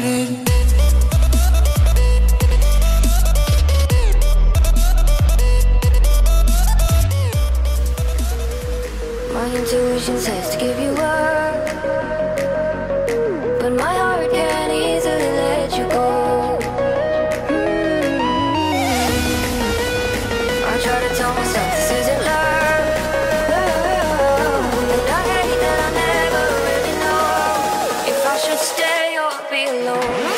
started. Stay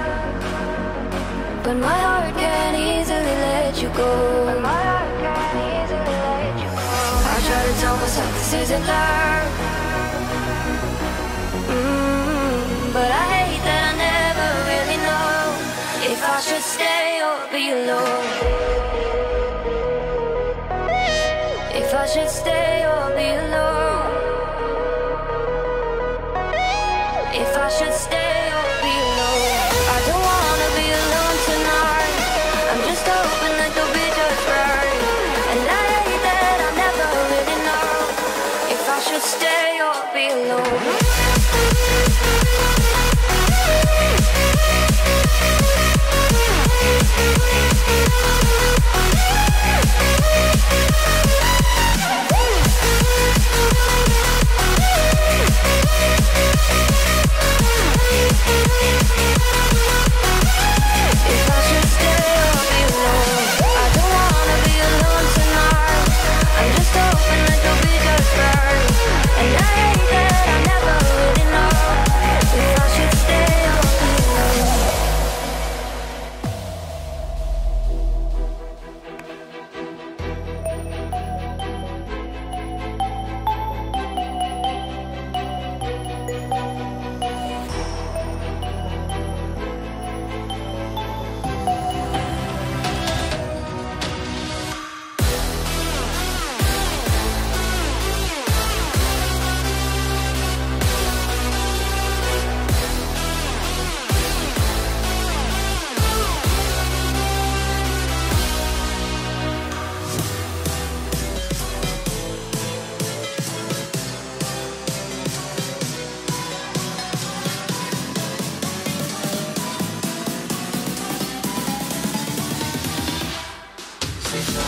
But my heart can't easily let you go. my heart can't easily let you go. I try to tell myself this isn't love. Mm, but I hate that I never really know if I should stay or be alone. If I should stay or be alone.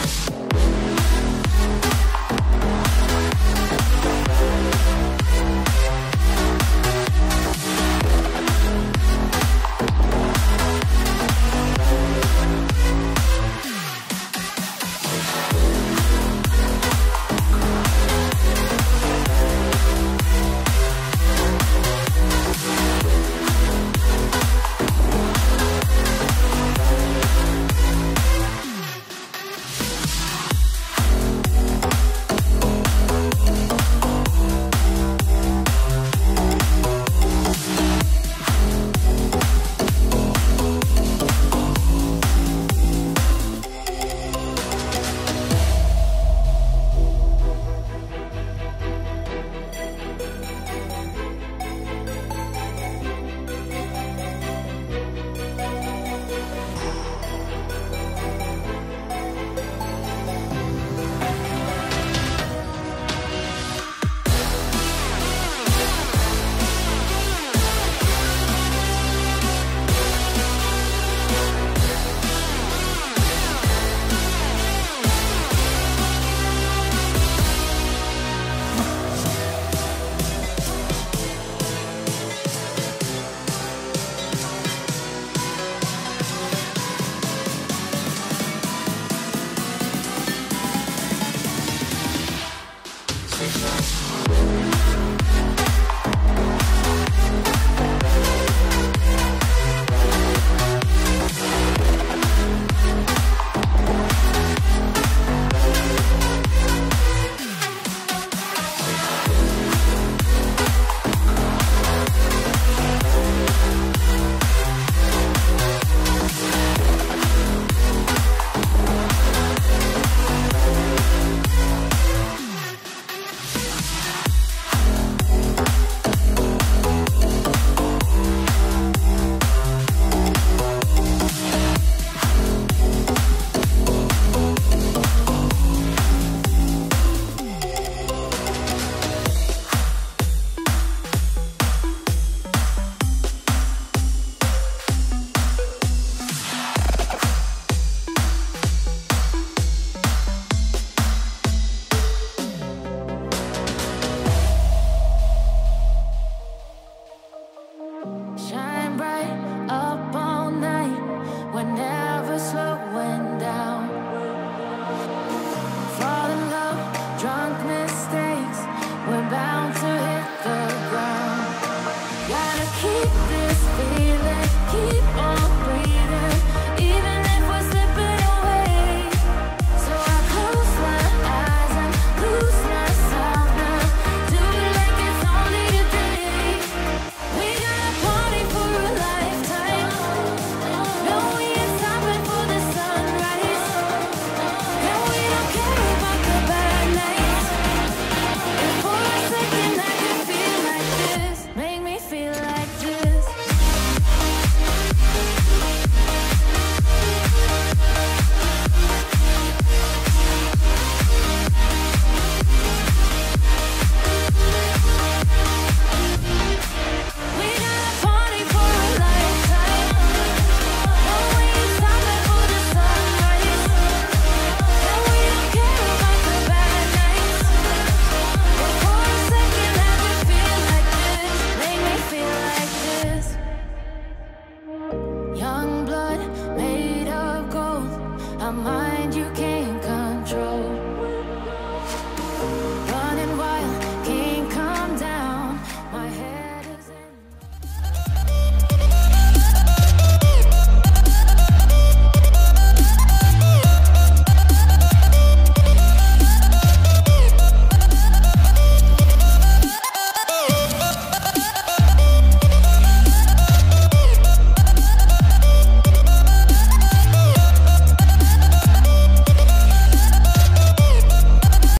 Bye.